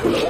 Okay.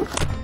you